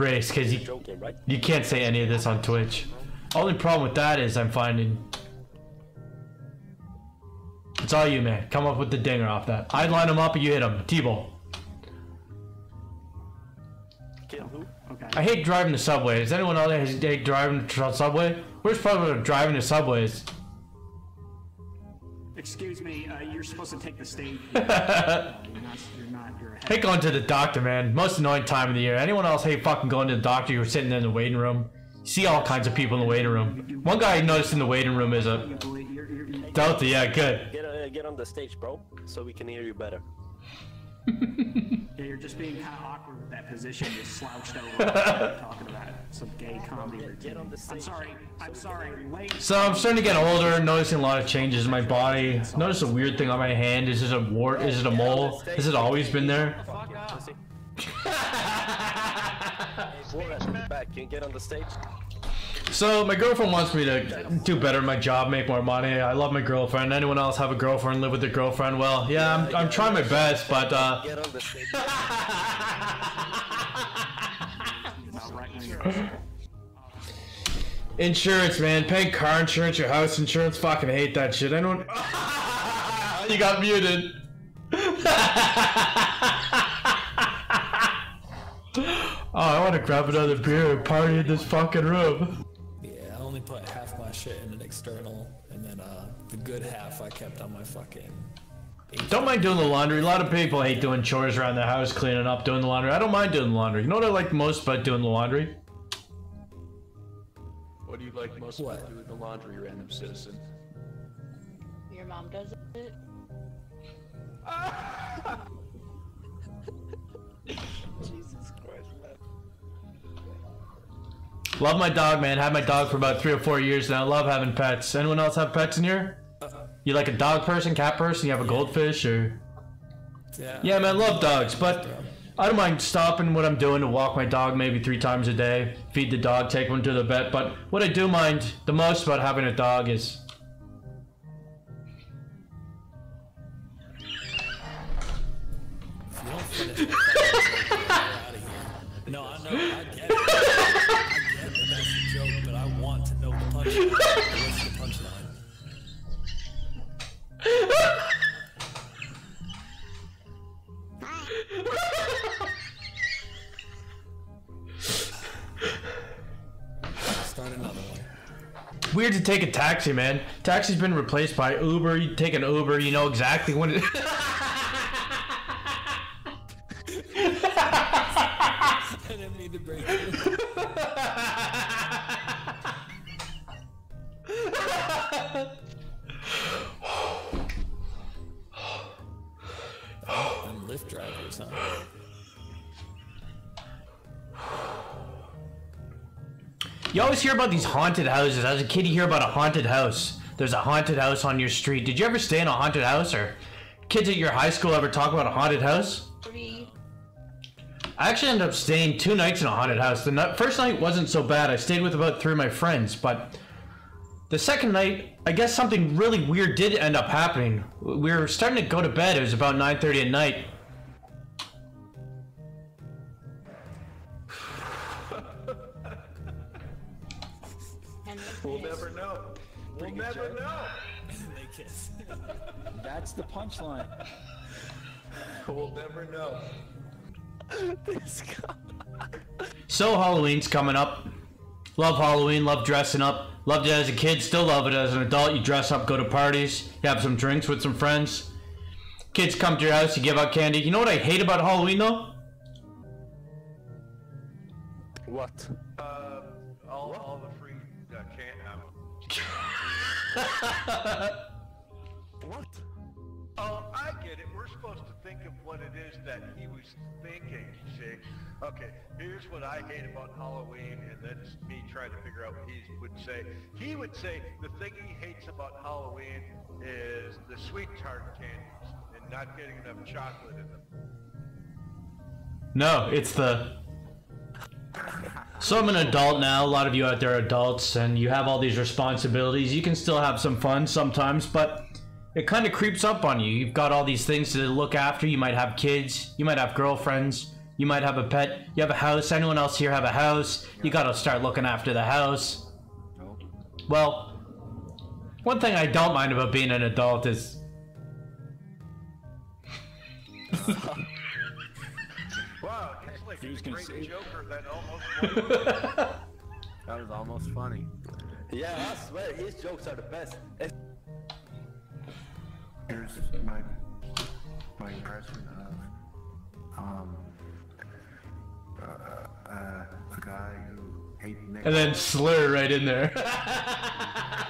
brace because you you can't say any of this on Twitch. Only problem with that is I'm finding. It's all you, man. Come up with the dinger off that. I line him up and you hit him. T-ball. Okay. I hate driving the subway. Does anyone out there hate driving the subway? Worst part about driving the subway is Excuse me, uh, you're supposed to take the stage. You're not, you're not, you're hate going to the doctor, man. Most annoying time of the year. Anyone else hate fucking going to the doctor? You're sitting in the waiting room. You see all kinds of people in the waiting room. One guy I noticed in the waiting room is a Delta. Yeah, good. Get uh, get on the stage, bro, so we can hear you better. Yeah, you're just being kind of awkward with that position. You slouched over talking about some gay comedy routine. I'm sorry. I'm sorry. Wait. So I'm starting to get older, noticing a lot of changes in my body. Notice a weird thing on my hand. Is it a wart? Is it a mole? Has it always been there? Pussy. Borat back, can you get on the stage? So my girlfriend wants me to do better at my job, make more money. I love my girlfriend. Anyone else have a girlfriend, live with their girlfriend? Well, yeah, I'm, I'm trying my best, but uh, insurance, man, paying car insurance, your house insurance, fucking hate that shit. Anyone? you got muted. oh, I want to grab another beer and party in this fucking room. Shit in an external, and then uh, the good half I kept on my fucking. Don't mind doing the laundry. A lot of people hate doing chores around the house, cleaning up, doing the laundry. I don't mind doing the laundry. You know what I like most about doing the laundry? What do you like most What? about doing the laundry, random citizen? Your mom does it? Love my dog, man. Had my dog for about three or four years now. Love having pets. Anyone else have pets in here? You like a dog person, cat person? You have a goldfish or? Yeah. Yeah, man, love dogs, but I don't mind stopping what I'm doing to walk my dog maybe three times a day, feed the dog, take one to the vet. But what I do mind the most about having a dog is If you don't finish it, get out of here. No, I know. I get it. To know the punchline. What's the punchline? Start another one. weird to take a taxi, man. Taxi's been replaced by Uber. You take an Uber, you know exactly when it. I didn't mean to break it. Drivers, huh? You always hear about these haunted houses. As a kid, you hear about a haunted house. There's a haunted house on your street. Did you ever stay in a haunted house, or kids at your high school ever talk about a haunted house? Three. I actually ended up staying two nights in a haunted house. The first night wasn't so bad. I stayed with about three of my friends, but the second night, I guess something really weird did end up happening. We were starting to go to bed. It was about 9:30 at night. We'll never know. We'll never know. they kiss. That's the punchline. We'll never know. This guy. So Halloween's coming up. Love Halloween, love dressing up. Loved it as a kid, still love it as an adult. You dress up, go to parties, you have some drinks with some friends. Kids come to your house, you give out candy. You know what I hate about Halloween though? What? Uh, all, all What? oh, I get it. We're supposed to think of what it is that he was thinking. See? Okay. Here's what I hate about Halloween, and that's me trying to figure out what he would say. He would say the thing he hates about Halloween is the sweet tart candies and not getting enough chocolate in them. No, it's the. So I'm an adult now. A lot of you out there are adults, and you have all these responsibilities. You can still have some fun sometimes, but it kind of creeps up on you. You've got all these things to look after. You might have kids. You might have girlfriends. You might have a pet. You have a house. Anyone else here have a house? You gotta start looking after the house. Well, one thing I don't mind about being an adult is Wow, He was gonna great say- Joker that almost. That was almost funny. Yeah, I swear, his jokes are the best. It's Here's my my impression of um uh, uh, a guy who hates and then slur right in there.